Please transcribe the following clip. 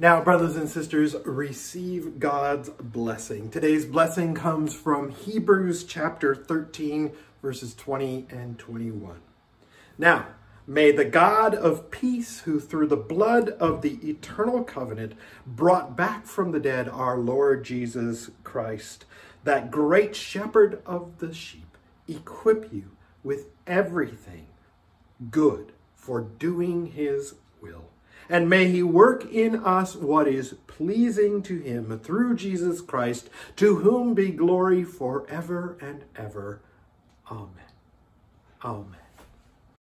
Now, brothers and sisters, receive God's blessing. Today's blessing comes from Hebrews chapter 13, verses 20 and 21. Now, may the God of peace, who through the blood of the eternal covenant brought back from the dead our Lord Jesus Christ, that great shepherd of the sheep, equip you with everything good for doing his will and may he work in us what is pleasing to him through Jesus Christ, to whom be glory forever and ever. Amen. Amen.